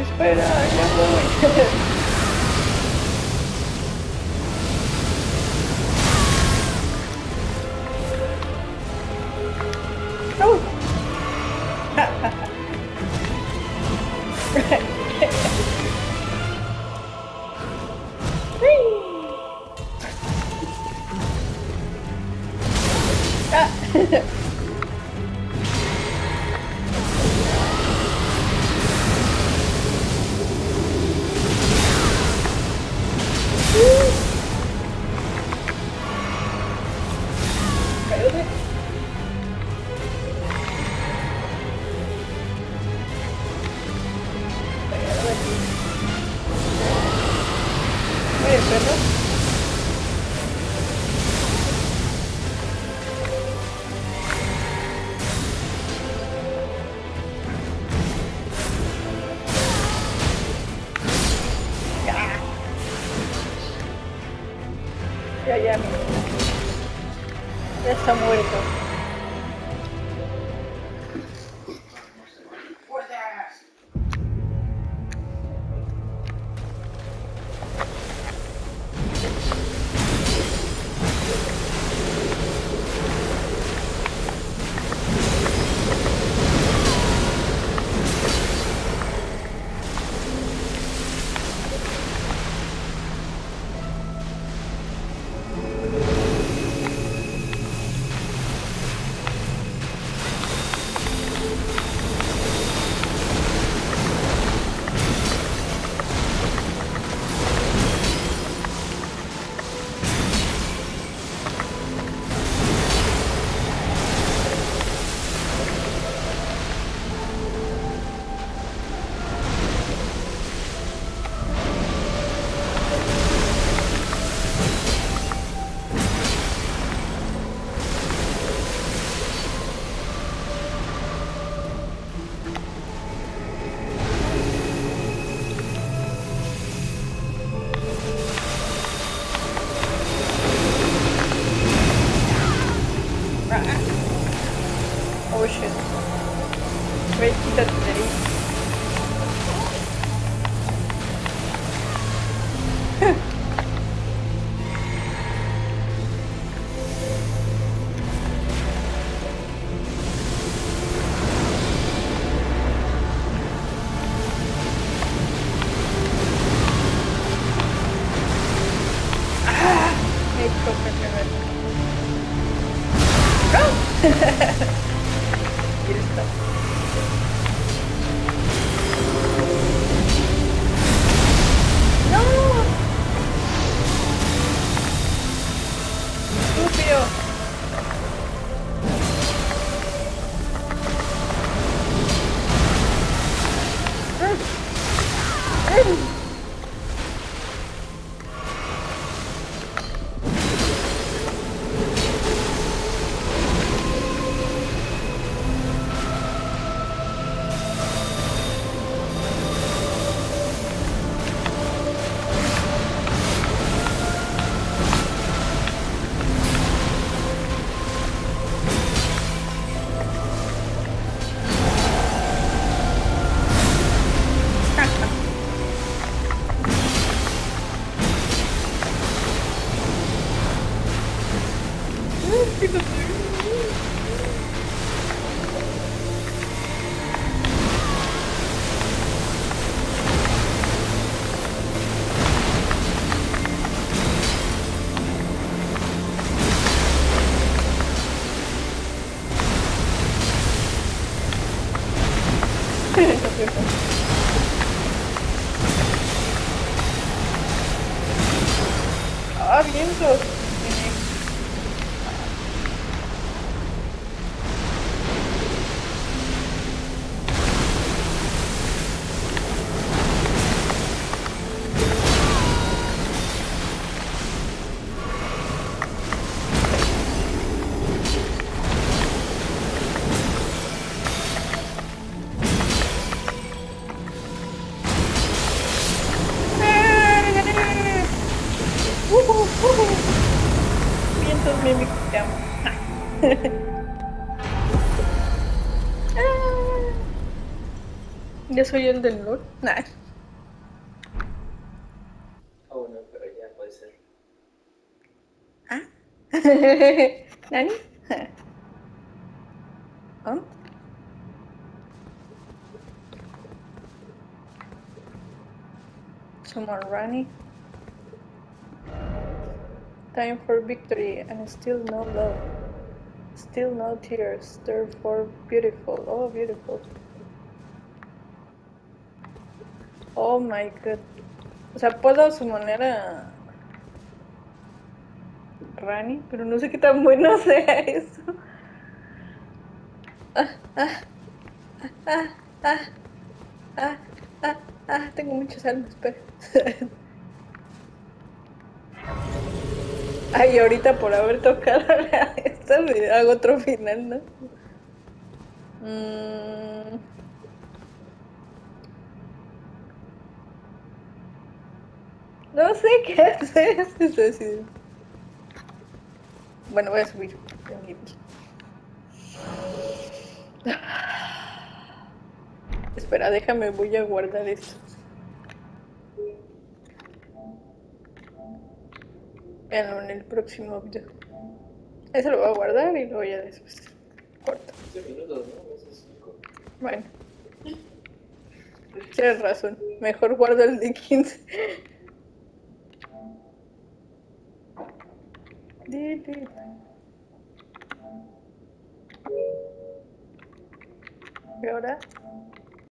Espera, ya voy. Oye, Ya, ya está muerto. Woo! Abi yeni olsun. Yes, we didn't lord. Nah. Ah? Nani? ¿Ah? Huh? ¿Oh? Some more running. Time for victory and still no love. Still no tears. Therefore beautiful. Oh beautiful. Oh my god. O sea, puedo sumoner a Rani, pero no sé qué tan bueno sea eso. Ah, ah, ah, ah, ah, ah, ah, tengo muchas almas, espera. Ay, ahorita por haber tocado esta hago otro final, ¿no? Mm. No sé qué hacer. Es. Bueno, voy a subir. Espera, déjame, voy a guardar esto. En, en el próximo video. Eso lo voy a guardar y luego ya después. Corto. 15 minutos, ¿no? No sé, cinco. Bueno. Tienes razón. Mejor guardo el de 15. ¿Y ahora?